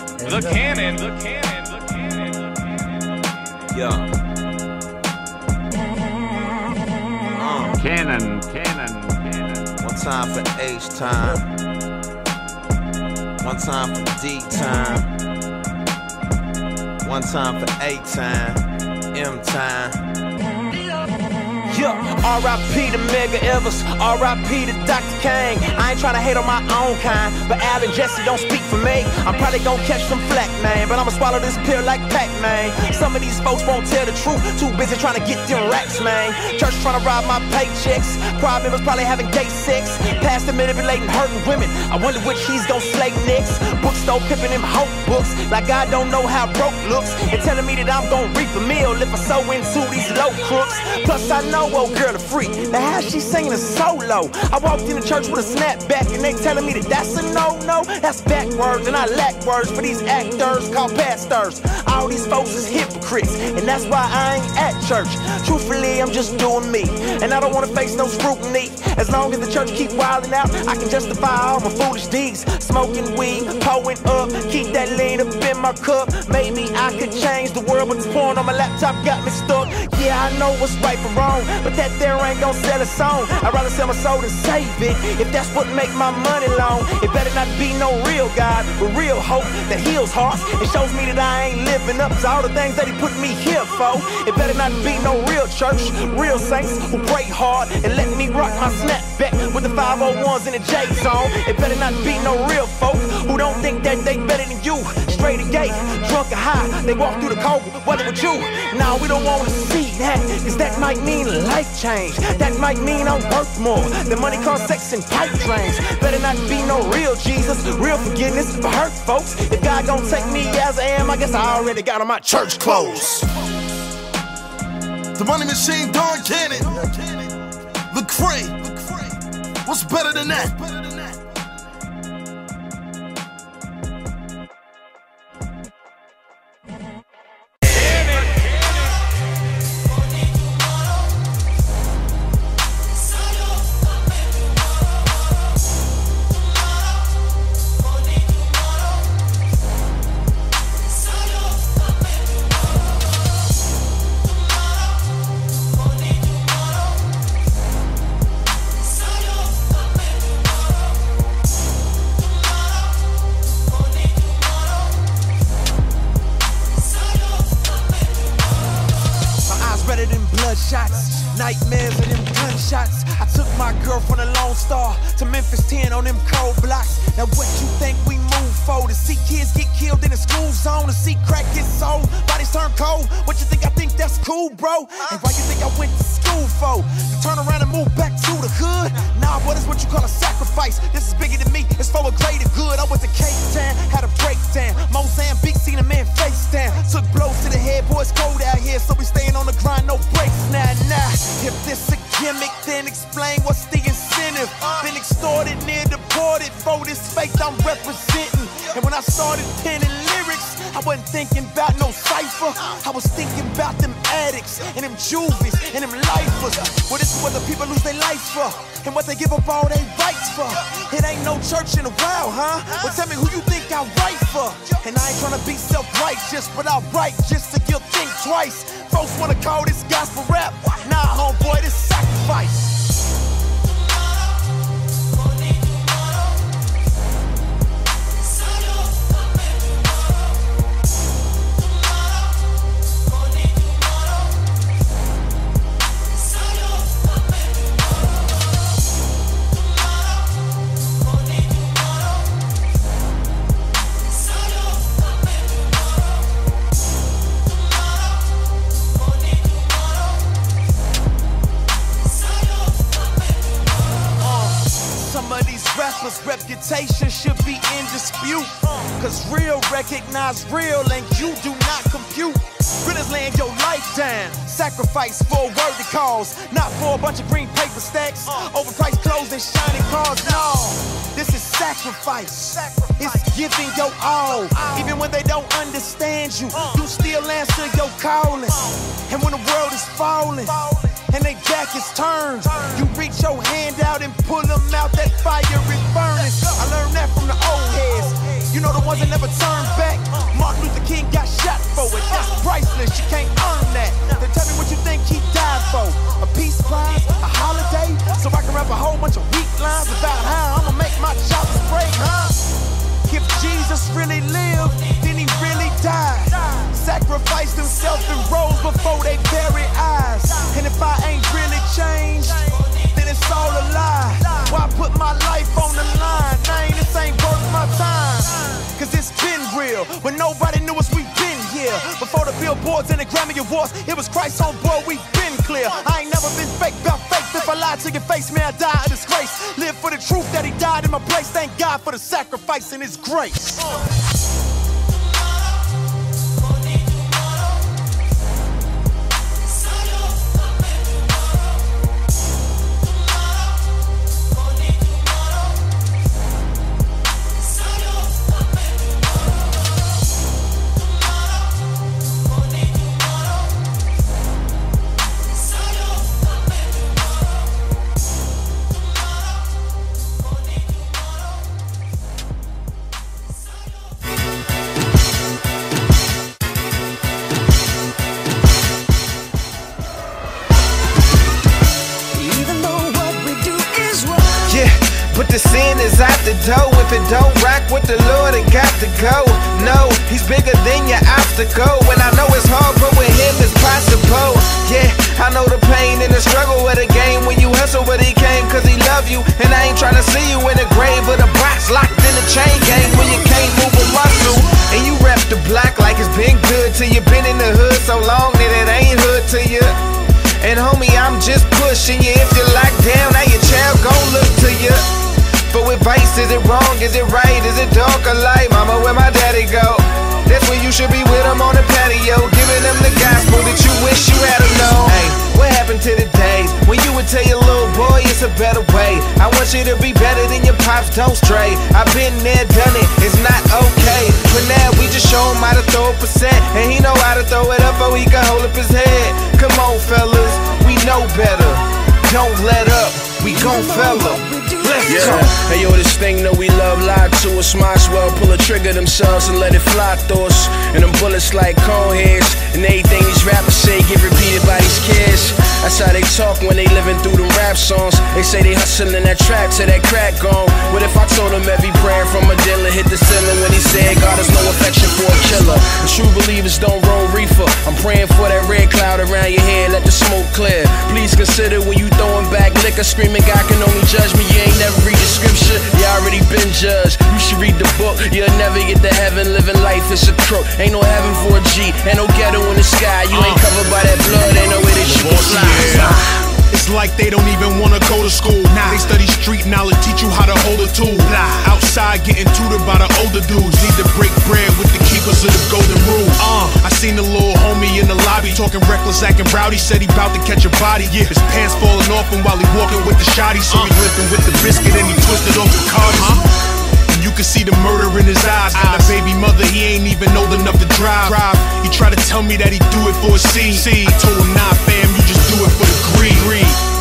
the the cannon, the cannon, the cannon, the cannon. Yeah. Uh, Cannon, cannon, cannon. one time for H time. One time for D time. One time for A time. M time. Yeah, R.I.P. to Medgar Evers, R.I.P. to Dr. King. I ain't tryna hate on my own kind, but Al and Jesse don't speak for me. I'm probably gonna catch some flack, man, but I'ma swallow this pill like Pac-Man. Some of these folks won't tell the truth, too busy trying to get them racks, man. Church trying to rob my paychecks, choir members probably having gay sex, pastor manipulating, hurting women. I wonder which he's gonna slay next. Bookstore pimping them hope books, like I don't know how broke looks, and telling me that I'm gonna reap a meal if I sow into these low crooks. Plus I know old girl a freak. Now how she singing a solo? I walked in the church with a snapback and they telling me that that's a no-no. That's backwards and I lack words for these actors called pastors. All these folks is hypocrites and that's why I ain't at church. Truthfully, I'm just doing me and I don't wanna face no scrutiny. As long as the church keep wilding out, I can justify all my foolish deeds. Smoking weed, pulling up, keep that lean up in my cup. Maybe I could change the world, but this porn on my laptop got me stuck. Yeah, I know what's right from wrong, but that there ain't gon' sell a song. I'd rather sell my soul than save it. If that's what make my money long, it better not be no real God, but real hope that heals hearts. It shows me that I ain't living up to all the things that He put me here for. It better not be no real church, real saints who pray hard and let me rock my snapback with the 501s in the J zone. It better not be no real folk who don't think that they better than you. Straight or gay, drunk or high, they walk through the cold weather with you. Now we don't wanna see that, cause that might mean life change. That might mean I'm worth more than money, car, sex, and pipe dreams. Better not be no real Jesus, real forgiveness for hurt folks. If God gon' take me as I am, I guess I already got on my church clothes. The money machine, Don Cannon. Lecrae. What's better than that? Bloodshot Nightmares of them gunshots. I took my girl from the Lone Star to Memphis 10 on them cold blocks. Now what you think we move for? To see kids get killed in the school zone, to see crack get sold, bodies turn cold. What you think I think that's cool, bro? And why you think I went to school for? To turn around and move back to the hood? Nah, what is what you call a sacrifice? This is bigger than me. It's for a greater good. I went to Cape Town, had a breakdown. Mozambique, seen a man face down. Took blows to the head, boys cold out here, so we staying on the grind, no what's the incentive. Been extorted, near deported. For this faith I'm representing. And when I started penning lyrics, I wasn't thinking about no cipher. I was thinking about them addicts and them juvies and them lifers. Well, this is what the people lose their life for. And what they give up all their rights for. It ain't no church in a while, huh? Well, tell me who you think I write for. And I ain't tryna be self-righteous, but I write just to give think twice. Folks wanna call this gospel rap. Nah, homeboy, this sacrifice. Dispute. Cause real recognize real and you do not compute. Is laying your life down. Sacrifice for a worthy cause. Not for a bunch of green paper stacks. Overpriced clothes and shiny cars. No, this is sacrifice. It's giving your all. Even when they don't understand you, you still answer your calling. And when the world is falling, and they back is turned. You reach your hand out and pull them out King got shot for it. That's priceless, you can't earn that. Then tell me what you think he died for. A peace prize, a holiday, so I can rap a whole bunch of weak lines about how I'ma make my choppers break, huh? If Jesus really lived, then he really died. Sacrificed himself and rose before they very eyes. And if I ain't really changed, it's all a lie. Why put my life on the line? Nah, this ain't worth my time. Cause it's been real. When nobody knew us, we been here. Before the billboards and the Grammy Awards, it was Christ on board, we been clear. I ain't never been fake, about fake. If I lie to your face, man, I die a disgrace. Live for the truth that he died in my place. Thank God for the sacrifice and his grace. Door. If it don't rock with the Lord, it got to go. No, he's bigger than your obstacle. And I know it's hard, but with him it's possible. Yeah, I know the pain and the struggle of the game when you hustle, but he came cause he love you. And I ain't trying to see you in the grave of the box locked in the chain gang when you can't move a muscle. And you rap the block like it's been good to you. Been in the hood so long that it ain't hood to you. And homie, I'm just pushing you. If you're locked down, now your child gon' look to you. But with vice, is it wrong? Is it right? Is it dark or light? Mama, where my daddy go? That's where you should be with him on the patio, giving them the gospel that you wish you had known. Hey, what happened to the days when you would tell your little boy it's a better way? I want you to be better than your pops, don't stray. I've been there, done it, it's not okay. But now we just show him how to throw a percent, and he know how to throw it up so he can hold up his head. Come on, fellas, we know better. Don't let up, we gon' fella. Let's Yeah, go. Hey yo, this thing that we love lied to us. Might as well pull a trigger themselves and let it fly through us. And them bullets like cone heads. And everything these rappers say get repeated by these kids. That's how they talk when they living through them rap songs. They say they hustling that trap till that crack gone. What if I told them every prayer from a dealer hit the ceiling when he said God has no affection for a killer? And true believers don't roll reefer. I'm praying for that red cloud around your head, back liquor, screaming God can only judge me. You ain't never read the scripture, you already been judged. You should read the book, you'll never get to heaven. Living life is a crook. Ain't no heaven for a G, ain't no ghetto in the sky. You ain't covered by that blood, ain't no like they don't even wanna go to school. They study street knowledge, teach you how to hold a tool. Outside getting tutored by the older dudes. Need to break bread with the keepers of the golden rule. Uh, I seen the little homie in the lobby talking reckless, acting rowdy. Said he bout to catch a body. Yeah, his pants falling off him while he walking with the shotty. So he limping with the biscuit and he twisted off the cards. And you can see the murder in his eyes. Got a baby mother, he ain't even old enough to drive. He tried to tell me that he do it for a scene. I told him, nah, fam, you just do it for the greed.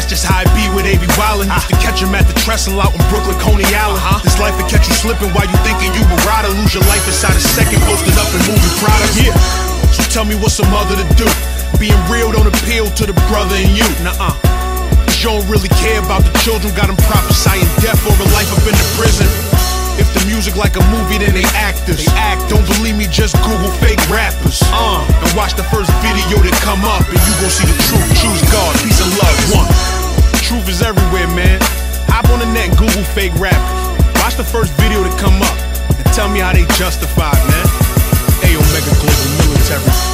That's just how it be with A.B. Wildin'. Used to catch him at the trestle out in Brooklyn, Coney Island. This life will catch you slipping while you thinking you a rider. Lose your life inside a second, posted up in movie products. Yeah. So tell me what's a mother to do. Being real don't appeal to the brother in you. Nuh-uh. Cause you don't really care about the children. Got them prophesying death or a life up in the prison. If the music like a movie, then they actors. They act. Don't believe me, just Google fake rappers. Uh, and watch the first video that come up, and you gon' see the truth. Choose God, peace and love. Fake rappers. Watch the first video to come up, and tell me how they justified, man. A Omega Global Military.